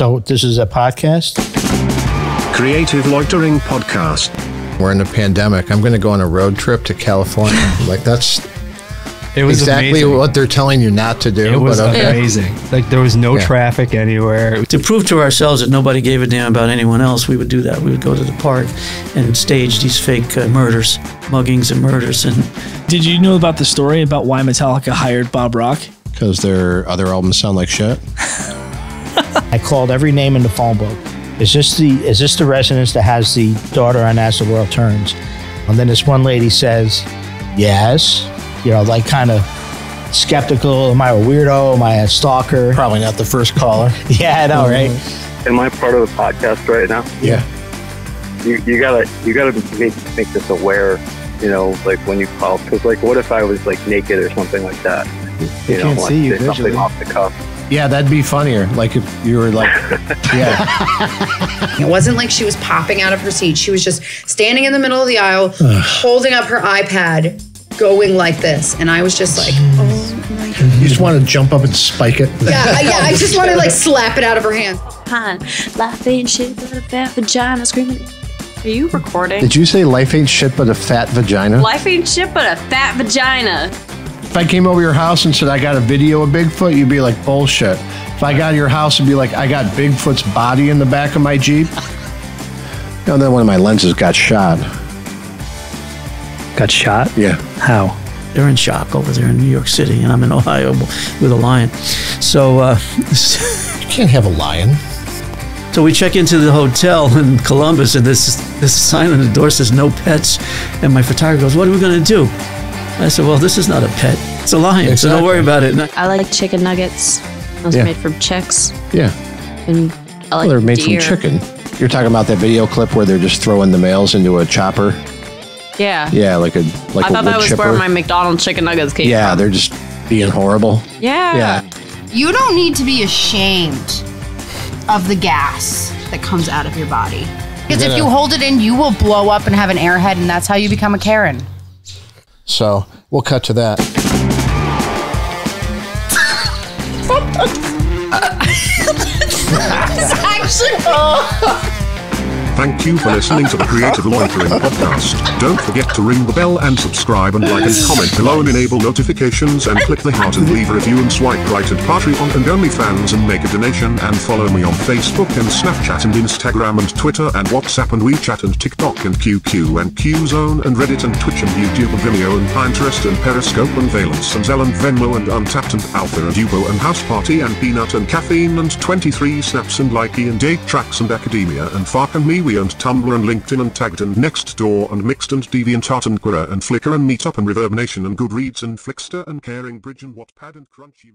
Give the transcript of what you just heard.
So this is a podcast? Creative Loitering Podcast. We're in a pandemic. I'm going to go on a road trip to California. like that's It was exactly amazing. what they're telling you not to do. It was but okay. amazing. Like there was no Yeah. traffic anywhere. To prove to ourselves that nobody gave a damn about anyone else, we would do that. We would go to the park and stage these fake uh, murders, muggings and murders. And Did you know about the story about why Metallica hired Bob Rock? because their other albums sound like shit. I called every name in the phone book. Is this the is this the residence that has the daughter on As the World Turns? And then this one lady says, Yes. You know, like kind of skeptical. Am I a weirdo? Am I a stalker? Probably not the first caller. Yeah, I know, right? Mm-hmm. Am I part of the podcast right now? Yeah. You, you gotta you gotta make make this aware. You know, like when you call, because like, what if I was like naked or something like that? You know, can't like, see you say something off the cuff. Yeah, that'd be funnier. Like if you were like, yeah, It wasn't like she was popping out of her seat. She was just standing in the middle of the aisle, holding up her iPad, going like this. And I was just like, oh my God. you just want to jump up and spike it. Yeah, yeah, I just want to like slap it out of her hand. behind. Life ain't shit but a fat vagina screaming. Are you recording? Did you say life ain't shit but a fat vagina? Life ain't shit but a fat vagina. If I came over your house and said I got a video of Bigfoot, you'd be like bullshit. If I got to your house and be like I got Bigfoot's body in the back of my Jeep. No, then one of my lenses got shot. got shot. Yeah. How? They're in shock over there in New York City, and I'm in Ohio with a lion. So, uh, You can't have a lion. so we check into the hotel in Columbus, and this this sign on the door says "No pets." And my photographer goes, "What are we going to do?" I said, "Well, this is not a pet; it's a lion. So don't worry about it." I- I like chicken nuggets. Those Yeah. are made from chicks. Yeah. And I like Well, they're made deer. from chicken. You're talking about that video clip where they're just throwing the males into a chopper. Yeah. Yeah, like a like I a thought wood that was chipper. where my McDonald's chicken nuggets came yeah, from. they're just being horrible. Yeah. Yeah. You don't need to be ashamed of the gas that comes out of your body. Because if you hold it in, you will blow up and have an airhead, and that's how you become a Karen. So we'll cut to that. Thank you for listening to the Creative Loitering Podcast. Don't forget to ring the bell and subscribe and like and comment below and enable notifications and click the heart and leave a review and swipe right at Patreon and OnlyFans and make a donation and follow me on Facebook and Snapchat and Instagram and Twitter and WhatsApp and WeChat and TikTok and QQ and QZone and Reddit and Twitch and YouTube and Vimeo and Pinterest and Periscope and Valence and Zelle and Venmo and Untappd and Alpha and Ubo and House Party and Peanut and Caffeine and 23 Snaps and Likey and 8 Tracks and Academia and Fark and And Tumblr and LinkedIn and Tagged and Nextdoor and Mixed and DeviantArt and Quora and Flickr and Meetup and Reverb Nation and Goodreads and Flixster and Caring Bridge and Wattpad and Crunchy.